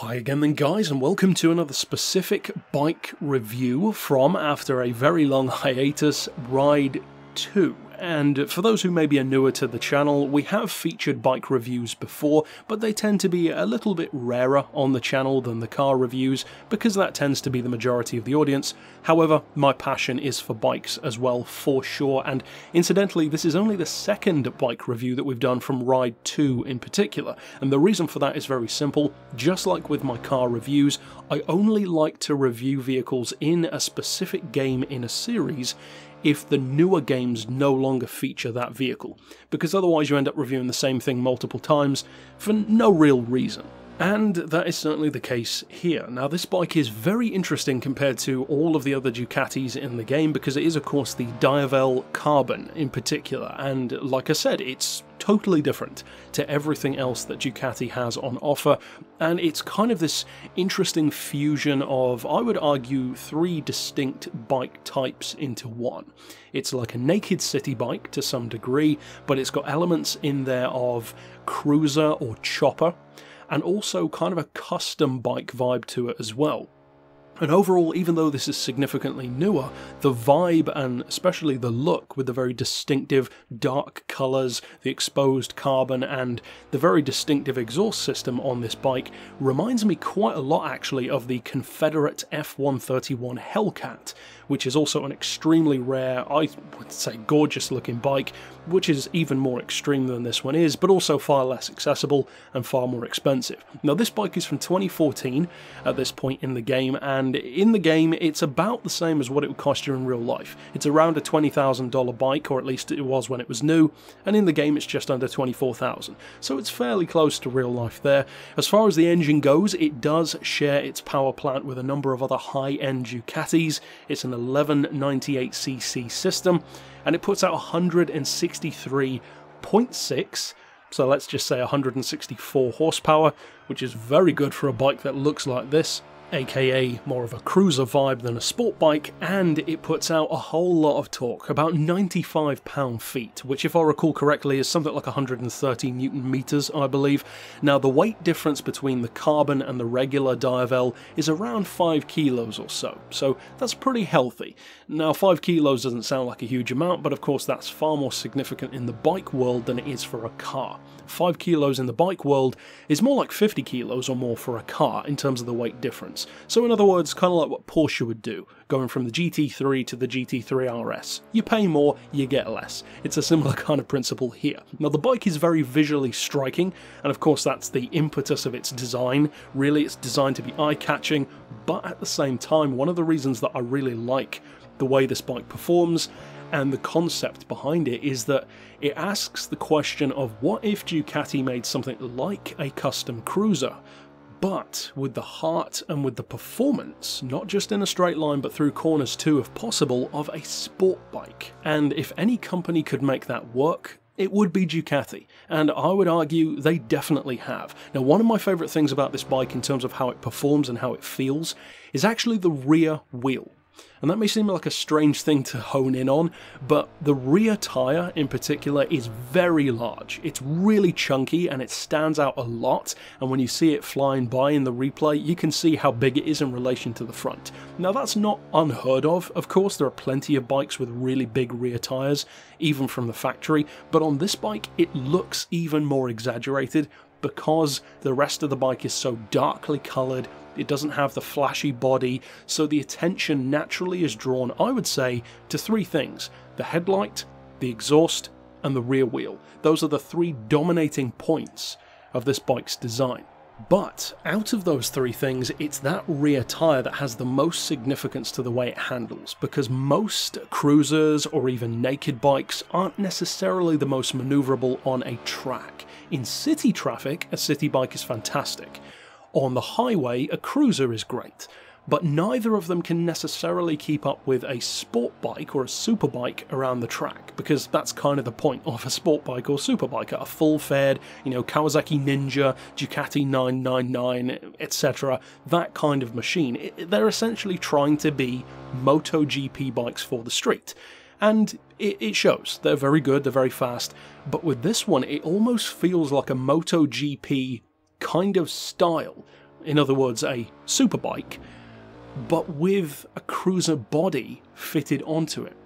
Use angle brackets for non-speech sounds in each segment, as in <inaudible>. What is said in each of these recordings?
Hi again, then, guys, and welcome to another specific bike review from, after a very long hiatus, Ride 2. And for those who maybe are newer to the channel, we have featured bike reviews before, but they tend to be a little bit rarer on the channel than the car reviews, because that tends to be the majority of the audience. However, my passion is for bikes as well, for sure, and incidentally, this is only the second bike review that we've done from Ride 2 in particular, and the reason for that is very simple. Just like with my car reviews, I only like to review vehicles in a specific game in a series if the newer games no longer feature that vehicle, because otherwise you end up reviewing the same thing multiple times for no real reason. And that is certainly the case here. Now this bike is very interesting compared to all of the other Ducatis in the game because it is of course the Diavel Carbon in particular and like I said it's totally different to everything else that Ducati has on offer and it's kind of this interesting fusion of I would argue three distinct bike types into one. It's like a naked city bike to some degree but it's got elements in there of cruiser or chopper and also kind of a custom bike vibe to it as well. And overall, even though this is significantly newer, the vibe and especially the look with the very distinctive dark colours, the exposed carbon, and the very distinctive exhaust system on this bike reminds me quite a lot actually of the Confederate F131 Hellcat, which is also an extremely rare, I would say gorgeous looking bike, which is even more extreme than this one is, but also far less accessible and far more expensive. Now, this bike is from 2014 at this point in the game, and in the game, it's about the same as what it would cost you in real life. It's around a $20,000 bike, or at least it was when it was new, and in the game, it's just under 24,000. So it's fairly close to real life there. As far as the engine goes, it does share its power plant with a number of other high-end Ducatis. It's an 1198cc system, and it puts out 163.6 so let's just say 164 horsepower, which is very good for a bike that looks like this aka more of a cruiser vibe than a sport bike, and it puts out a whole lot of torque, about 95 pound feet, which if I recall correctly is something like 130 newton meters, I believe. Now the weight difference between the carbon and the regular Diavel is around 5 kilos or so, so that's pretty healthy. Now 5 kilos doesn't sound like a huge amount, but of course that's far more significant in the bike world than it is for a car. 5 kilos in the bike world is more like 50 kilos or more for a car in terms of the weight difference. So in other words, kind of like what Porsche would do, going from the GT3 to the GT3 RS. You pay more, you get less. It's a similar <laughs> kind of principle here. Now the bike is very visually striking, and of course that's the impetus of its design. Really it's designed to be eye-catching, but at the same time, one of the reasons that I really like the way this bike performs and the concept behind it is that it asks the question of what if Ducati made something like a custom cruiser, but with the heart and with the performance, not just in a straight line but through corners too if possible, of a sport bike. And if any company could make that work, it would be Ducati, and I would argue they definitely have. Now, one of my favourite things about this bike in terms of how it performs and how it feels is actually the rear wheel. And that may seem like a strange thing to hone in on, but the rear tyre in particular is very large. It's really chunky and it stands out a lot, and when you see it flying by in the replay, you can see how big it is in relation to the front. Now that's not unheard of, of course there are plenty of bikes with really big rear tyres, even from the factory, but on this bike it looks even more exaggerated because the rest of the bike is so darkly coloured it doesn't have the flashy body, so the attention naturally is drawn, I would say, to three things the headlight, the exhaust, and the rear wheel. Those are the three dominating points of this bike's design. But out of those three things, it's that rear tyre that has the most significance to the way it handles, because most cruisers or even naked bikes aren't necessarily the most manoeuvrable on a track. In city traffic, a city bike is fantastic. On the highway, a cruiser is great, but neither of them can necessarily keep up with a sport bike or a superbike around the track, because that's kind of the point of a sport bike or superbike, a full-fed, you know, Kawasaki Ninja, Ducati 999, etc., that kind of machine. It, they're essentially trying to be MotoGP bikes for the street. And it, it shows. They're very good, they're very fast, but with this one, it almost feels like a MotoGP kind of style in other words, a superbike, but with a cruiser body fitted onto it.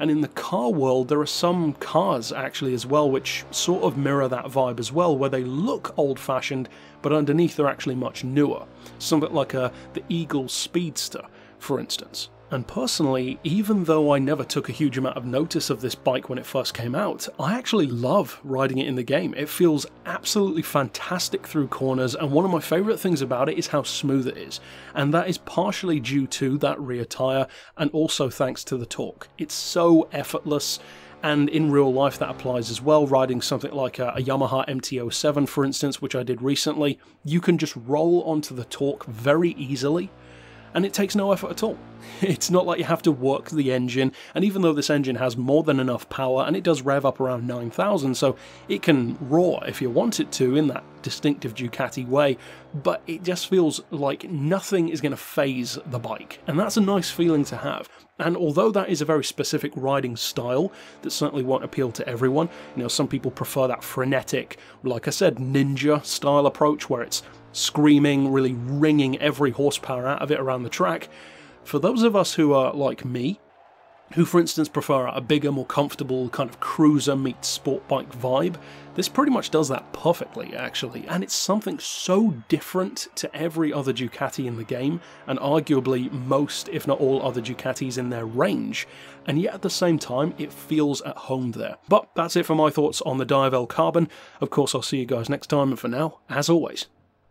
And in the car world, there are some cars actually as well which sort of mirror that vibe as well, where they look old fashioned, but underneath they're actually much newer. Something like a, the Eagle Speedster, for instance. And personally, even though I never took a huge amount of notice of this bike when it first came out, I actually love riding it in the game. It feels absolutely fantastic through corners, and one of my favourite things about it is how smooth it is. And that is partially due to that rear tyre, and also thanks to the torque. It's so effortless and in real life that applies as well. Riding something like a, a, Yamaha MT-07 for instance, which I did recently, you can just roll onto the torque very easily and it takes no effort at all. <laughs> It's not like you have to work the engine, and even though this engine has more than enough power, and it does rev up around 9000, so it can roar if you want it to in that distinctive Ducati way, but it just feels like nothing is going to faze the bike, and that's a nice feeling to have. And although that is a very specific riding style that certainly won't appeal to everyone, you know, some people prefer that frenetic, like I said, ninja style approach where it's screaming, really wringing every horsepower out of it around the track. For those of us who are like me, who for instance prefer a bigger, more comfortable kind of cruiser meets sport bike vibe, this pretty much does that perfectly actually, and it's something so different to every other Ducati in the game, and arguably most, if not all, other Ducatis in their range, and yet at the same time it feels at home there. But that's it for my thoughts on the Diavel Carbon. Of course I'll see you guys next time, and for now, as always,